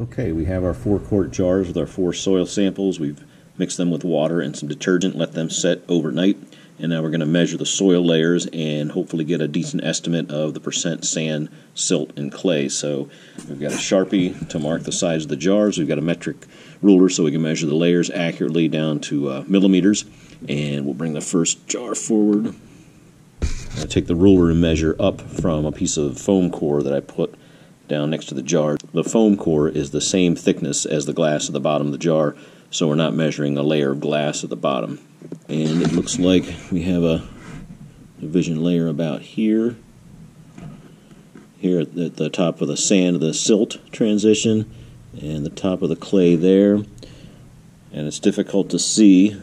Okay, we have our four quart jars with our four soil samples. We've mixed them with water and some detergent, let them set overnight. And now we're going to measure the soil layers and hopefully get a decent estimate of the percent sand, silt, and clay. So we've got a Sharpie to mark the size of the jars. We've got a metric ruler so we can measure the layers accurately down to uh, millimeters. And we'll bring the first jar forward. I take the ruler and measure up from a piece of foam core that I put down next to the jar. The foam core is the same thickness as the glass at the bottom of the jar, so we're not measuring a layer of glass at the bottom. And it looks like we have a division layer about here. Here at the top of the sand, the silt transition, and the top of the clay there. And it's difficult to see,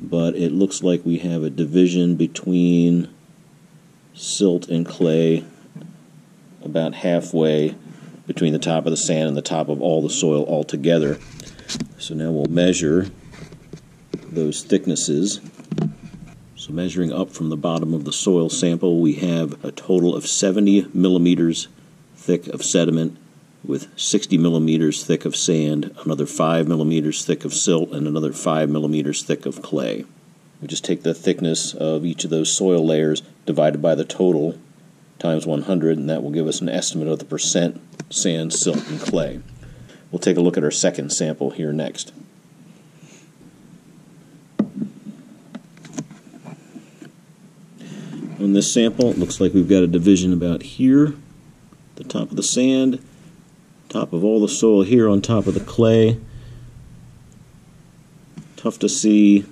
but it looks like we have a division between silt and clay about halfway between the top of the sand and the top of all the soil altogether. So now we'll measure those thicknesses. So measuring up from the bottom of the soil sample, we have a total of 70 millimeters thick of sediment with 60 millimeters thick of sand, another 5 millimeters thick of silt, and another 5 millimeters thick of clay. We just take the thickness of each of those soil layers divided by the total times 100, and that will give us an estimate of the percent sand, silt, and clay. We'll take a look at our second sample here next. On this sample, it looks like we've got a division about here, the top of the sand, top of all the soil here on top of the clay. Tough to see,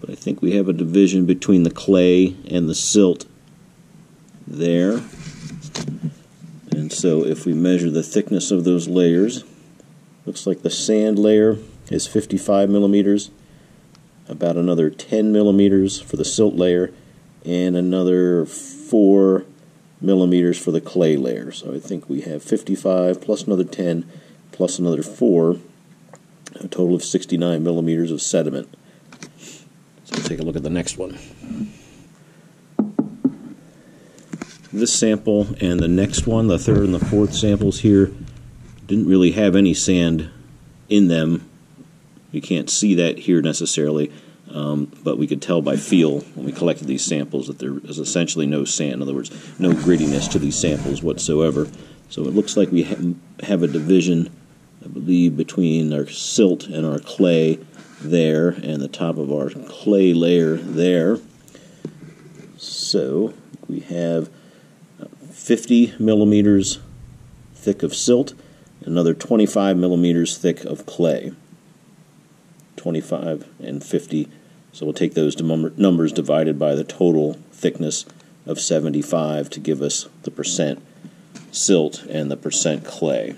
but I think we have a division between the clay and the silt there. And so if we measure the thickness of those layers, looks like the sand layer is 55 millimeters, about another 10 millimeters for the silt layer, and another 4 millimeters for the clay layer. So I think we have 55 plus another 10 plus another 4, a total of 69 millimeters of sediment. So we'll take a look at the next one. This sample and the next one, the third and the fourth samples here, didn't really have any sand in them. You can't see that here necessarily, um, but we could tell by feel when we collected these samples that there is essentially no sand. In other words, no grittiness to these samples whatsoever. So it looks like we ha have a division, I believe, between our silt and our clay there, and the top of our clay layer there. So we have 50 millimeters thick of silt, another 25 millimeters thick of clay. 25 and 50. So we'll take those numbers divided by the total thickness of 75 to give us the percent silt and the percent clay.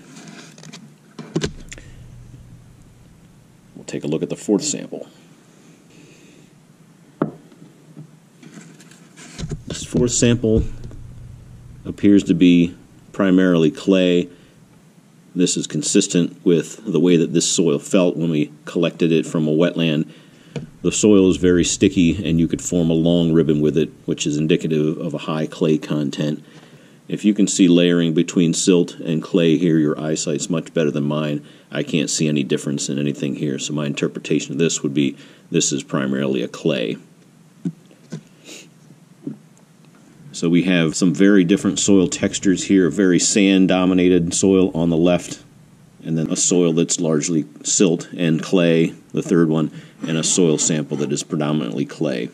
We'll take a look at the fourth sample. This fourth sample appears to be primarily clay. This is consistent with the way that this soil felt when we collected it from a wetland. The soil is very sticky, and you could form a long ribbon with it, which is indicative of a high clay content. If you can see layering between silt and clay here, your eyesight's much better than mine. I can't see any difference in anything here, so my interpretation of this would be this is primarily a clay. So we have some very different soil textures here, very sand dominated soil on the left, and then a soil that's largely silt and clay, the third one, and a soil sample that is predominantly clay.